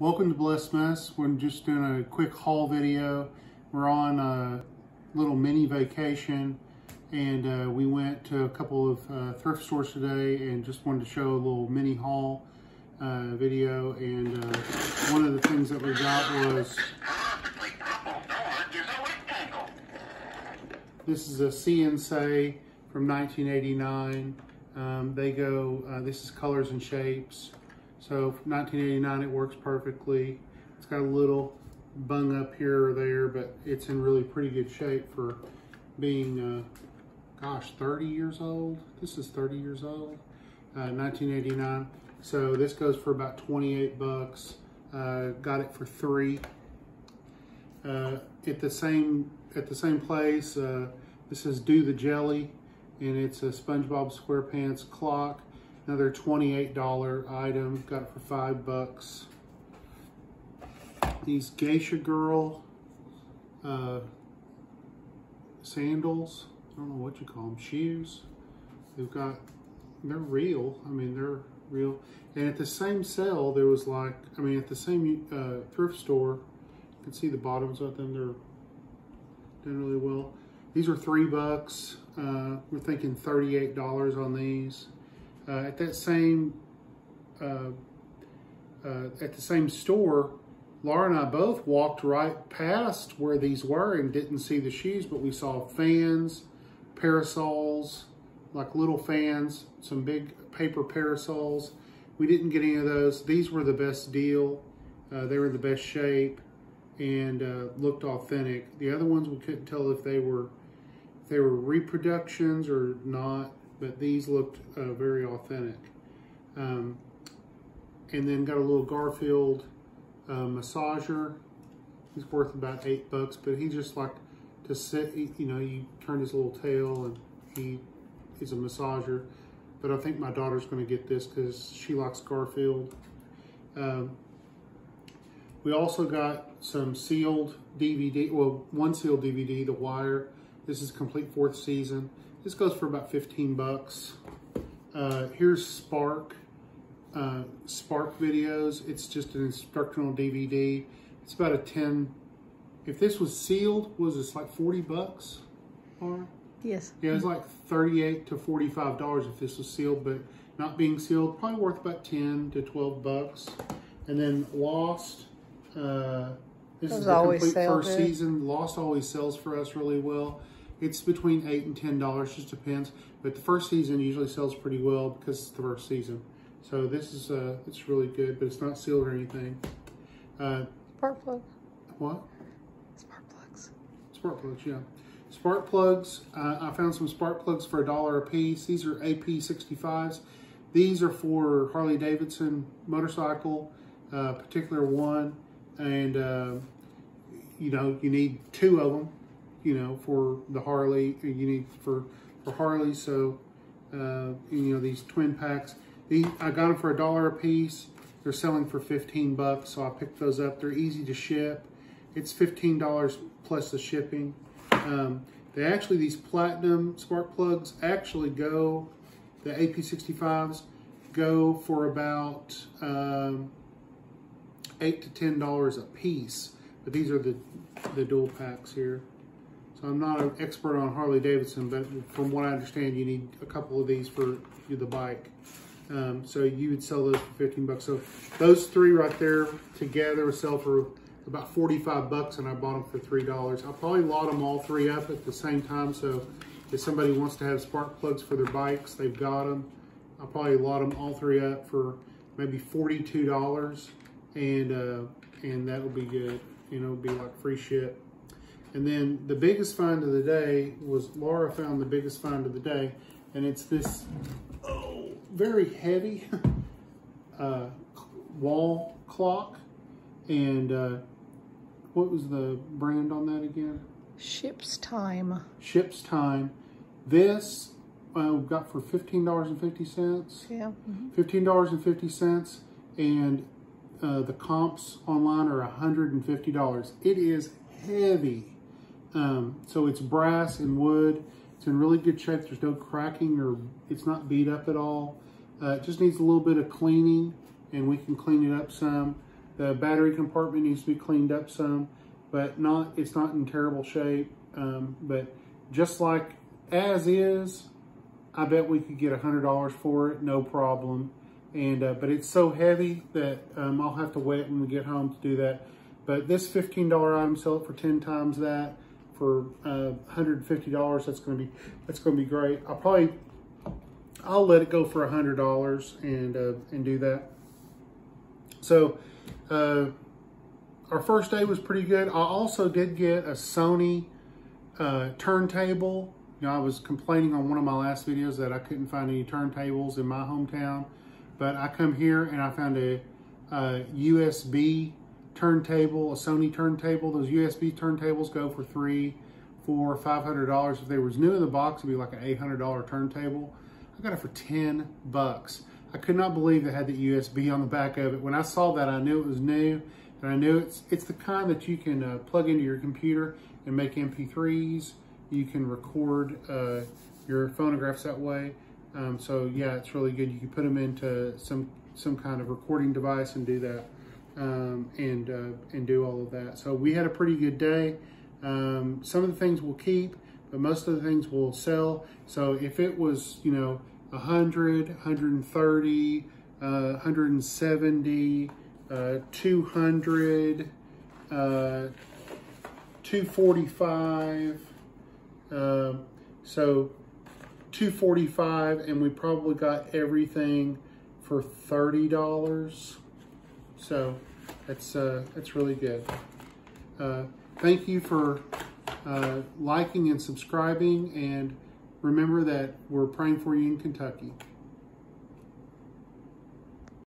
Welcome to Blessed Mess. We're just doing a quick haul video. We're on a little mini vacation and uh, we went to a couple of uh, thrift stores today and just wanted to show a little mini haul uh, video. And uh, one of the things that we got was this is a Say from 1989. Um, they go, uh, this is colors and shapes. So 1989, it works perfectly. It's got a little bung up here or there, but it's in really pretty good shape for being, uh, gosh, 30 years old. This is 30 years old, uh, 1989. So this goes for about 28 bucks. Uh, got it for three. Uh, at the same at the same place, uh, this is Do the Jelly, and it's a SpongeBob SquarePants clock. Another $28 item, got it for five bucks. These Geisha Girl uh, sandals, I don't know what you call them, shoes. They've got, they're real. I mean, they're real. And at the same sale, there was like, I mean, at the same uh, thrift store, you can see the bottoms of them, they're doing really well. These are three bucks. Uh, we're thinking $38 on these. Uh, at that same uh, uh, at the same store, Laura and I both walked right past where these were and didn't see the shoes, but we saw fans, parasols, like little fans, some big paper parasols. We didn't get any of those. These were the best deal. Uh, they were in the best shape and uh, looked authentic. The other ones we couldn't tell if they were if they were reproductions or not but these looked uh, very authentic. Um, and then got a little Garfield uh, massager. He's worth about eight bucks, but he just like to sit, you know, you turn his little tail and he is a massager. But I think my daughter's going to get this because she likes Garfield. Um, we also got some sealed DVD, well, one sealed DVD, The Wire. This is complete fourth season. This goes for about 15 bucks. Uh, here's Spark, uh, Spark videos. It's just an instructional DVD. It's about a 10, if this was sealed, was this like 40 bucks? Or? Yes. Yeah, it's like 38 to $45 if this was sealed, but not being sealed, probably worth about 10 to 12 bucks. And then Lost, uh, this Those is the complete first good. season. Lost always sells for us really well. It's between eight and ten dollars, just depends. But the first season usually sells pretty well because it's the first season. So this is uh, it's really good, but it's not sealed or anything. Uh, spark plugs. What? Spark plugs. Spark plugs, yeah. Spark plugs. Uh, I found some spark plugs for a dollar a piece. These are AP65s. These are for Harley Davidson motorcycle, uh, particular one, and uh, you know you need two of them you know, for the Harley, you need for, for Harley. So, uh, you know, these twin packs, I got them for a dollar a piece. They're selling for 15 bucks. So I picked those up. They're easy to ship. It's $15 plus the shipping. Um, they actually, these platinum spark plugs actually go, the AP65s go for about um, eight to $10 a piece. But these are the, the dual packs here. So I'm not an expert on Harley Davidson, but from what I understand, you need a couple of these for the bike. Um, so you would sell those for 15 bucks. So those three right there together sell for about 45 bucks and I bought them for $3. I'll probably lot them all three up at the same time. So if somebody wants to have spark plugs for their bikes, they've got them. I'll probably lot them all three up for maybe $42 and, uh, and that will be good. You know, be like free ship. And then the biggest find of the day was Laura found the biggest find of the day, and it's this oh, very heavy uh, wall clock. And uh, what was the brand on that again? Ship's Time. Ship's Time. This uh, we got for $15.50. Yeah. Mm -hmm. $15.50. And uh, the comps online are $150. It is heavy. Um, so it's brass and wood. It's in really good shape. There's no cracking or it's not beat up at all. Uh, it just needs a little bit of cleaning and we can clean it up some. The battery compartment needs to be cleaned up some, but not it's not in terrible shape. Um, but just like as is, I bet we could get a hundred dollars for it, no problem. And uh, but it's so heavy that um, I'll have to wait when we get home to do that. But this fifteen dollar item, sell it for ten times that for uh, $150. That's going to be that's going to be great. I'll probably I'll let it go for $100 and uh, and do that. So uh, our first day was pretty good. I also did get a Sony uh, turntable. You know, I was complaining on one of my last videos that I couldn't find any turntables in my hometown, but I come here and I found a, a USB turntable, a Sony turntable. Those USB turntables go for three, four, five hundred dollars. If they was new in the box, it'd be like an eight hundred dollar turntable. I got it for ten bucks. I could not believe it had the USB on the back of it. When I saw that, I knew it was new, and I knew it's it's the kind that you can uh, plug into your computer and make MP3s. You can record uh, your phonographs that way. Um, so yeah, it's really good. You can put them into some some kind of recording device and do that um, and uh, and do all of that. So we had a pretty good day. Um, some of the things we'll keep, but most of the things we'll sell. So if it was, you know, 100, 130, uh, 170, uh, 200, uh, 245, uh, so 245 and we probably got everything for $30. So that's, uh, that's really good. Uh, thank you for uh, liking and subscribing. And remember that we're praying for you in Kentucky.